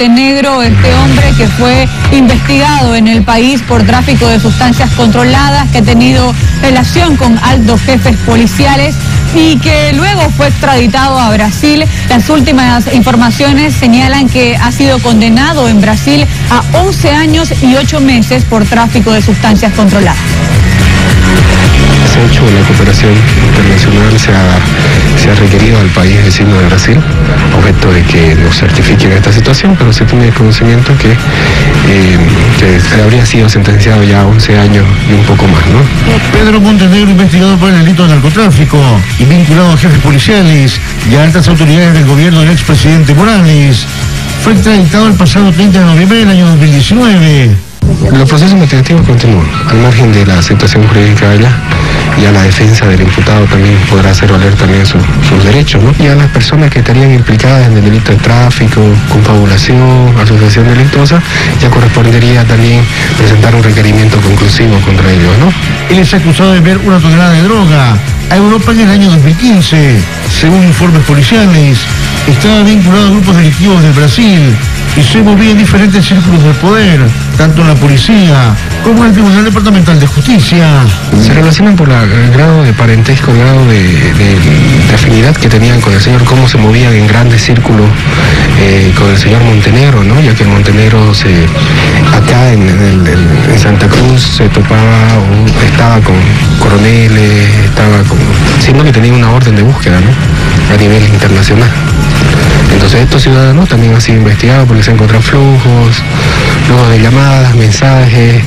Montenegro, este hombre que fue investigado en el país por tráfico de sustancias controladas, que ha tenido relación con altos jefes policiales y que luego fue extraditado a Brasil. Las últimas informaciones señalan que ha sido condenado en Brasil a 11 años y 8 meses por tráfico de sustancias controladas ese hecho la cooperación internacional se ha, requerido al país vecino de Brasil, objeto de que nos certifiquen esta situación, pero se tiene conocimiento que, eh, que habría sido sentenciado ya a 11 años y un poco más. ¿no? Pedro Montenegro, investigado por el delito de narcotráfico y vinculado a jefes policiales y a altas autoridades del gobierno del expresidente Morales, fue extraditado el pasado 30 de noviembre del año 2019. Los procesos investigativos continúan, al margen de la situación jurídica de allá, y a la defensa del imputado también podrá hacer valer también sus derechos, ¿no? Y a las personas que estarían implicadas en el delito de tráfico, confabulación, asociación delictuosa, ya correspondería también presentar un requerimiento conclusivo contra ellos, ¿no? Él es acusado de ver una tonelada de droga a Europa en el año 2015. Según informes policiales, estaba vinculado a grupos delictivos del Brasil y se movía en diferentes círculos del poder, tanto en la policía como en el Tribunal Departamental de Justicia. Se relacionan por el grado de parentesco, el grado de, afinidad que tenían con el señor, cómo se movían en grandes círculos eh, con el señor Montenegro, ¿no? ya que Montenegro se, acá en, Santa Cruz se topaba o estaba con coroneles, estaba con, siendo que tenía una orden de búsqueda ¿no? a nivel internacional. Entonces estos ciudadanos también han sido investigados porque se encuentran flujos, flujos de llamadas, mensajes,